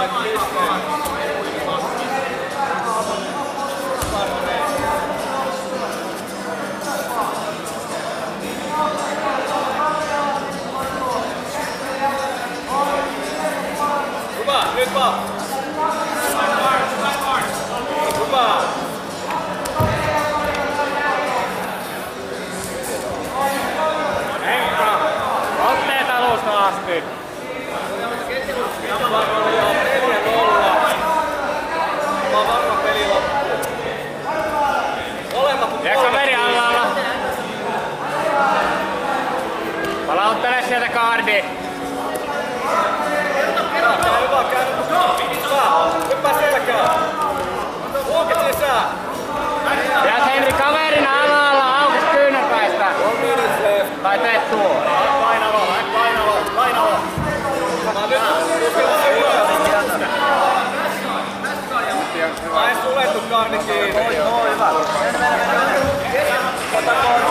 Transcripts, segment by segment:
Vaan. Hyvä. En suljettu karni kiinni. Joo, hyvä. Hyvä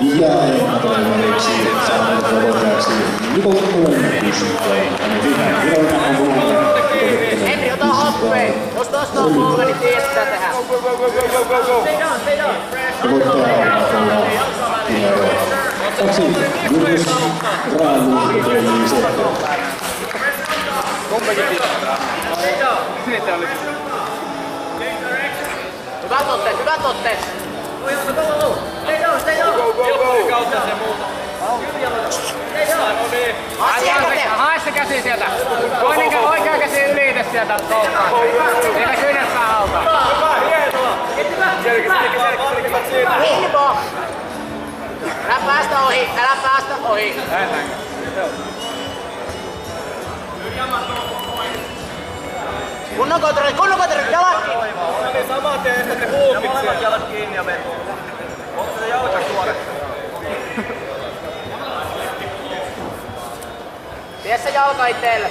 Ja ennakoivaliksi saadaan voidaksi Niko Kunnusteen. Hänen viime virona on vuonna Henri, ota hoppeen. Jos tosta on polve, niin tiedät mitä tehdä. Voittaja on numero kaksi. Julius Raamu toimii seuraava. Hyvät otteet, hyvät otteet. No niin. Hae se käsi sieltä. Toinen oikea käsi ylite sieltä loukkaan. Sieltä alta. Selkä, selkä, siitä. Hilbo! Älä päästä ohi, älä päästä ohi. Kunnon kontrolli, kunnon kontrolli, jalat kiinni. Niin, saman tien, että te huukit siellä. jalat kiinni ja veto. Onko se jalka suorassa? Vie se jalka itselle.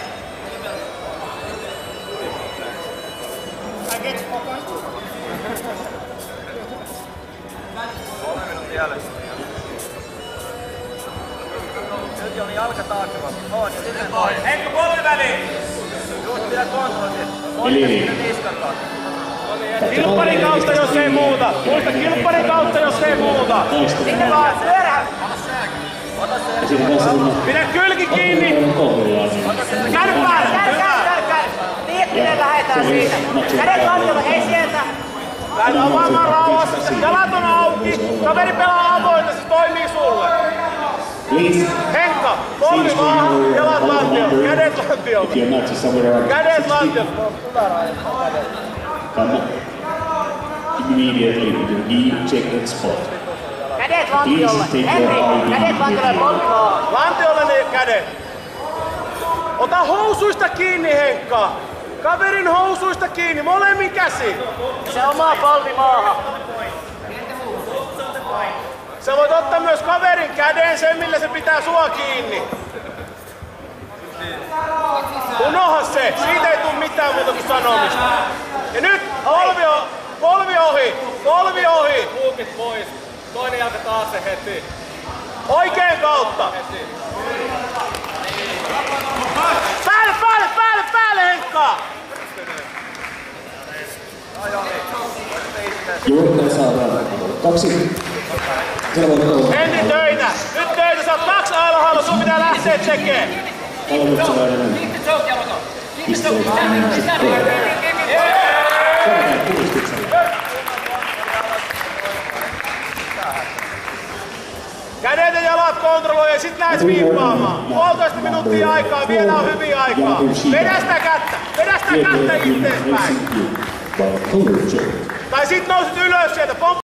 Kolme minuuttia jäljellä. Nyt on jalka taakse. On, ja sitten noin. Henkko polviväli! Just vielä kontrolli. Eli Niskataan. Kilpparin kautta jos ei muuta. Muista kilpparin kautta jos ei muuta. Sitten vaan pyörä. Pidä kylki kiinni. niin Käy päälle. Käy, käy, käy, käy. Miten lähetään siitä. Kädet lantiolla, ei sieltä. Lähdetään varmaan rauhassa. Jalat on auki. Kaveri pelaa avointa, se toimii sulle. please, Henkka, polvi maahan, jalat lantiolla. Kädet around Kädet lantiolla. come immediately to the ejected spot. Kädet lantiolle. Henri, kädet lantiolle polvi maahan. Lantiolle ne kädet. Ota housuista kiinni, Henkka. Kaverin housuista kiinni, molemmin käsi. Se oma polvi maahan. Sä voit ottaa myös kaverin käden, sen millä se pitää sua kiinni. Unoha se, siitä ei tule mitään muuta kuin sanomista. Ja nyt polvi, polvi ohi, polvi ohi. Huukit pois. Toinen jalka taakse heti. Oikein kautta. Päälle, päälle, päälle, päälle, Henkka! Juurittaja saadaan kaksi. Henri töitä! Nyt töitä, sä oot kaksi alhaalla, sun pitää lähteä tekemään. Kädet ja jalat kontrolloi ja sit lähet viippaamaan. Puolitoista minuuttia aikaa, vielä on hyviä aikaa. Vedä sitä kättä, vedä sitä kättä Jet. Tai sit nousit ylös sieltä,